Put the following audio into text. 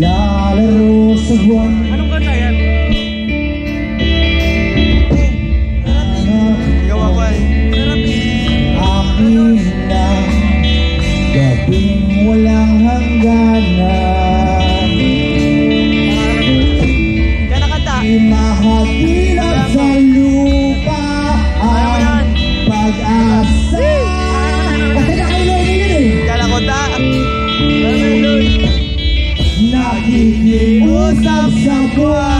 Naglalaro sa buwan Anong kanta yan? semua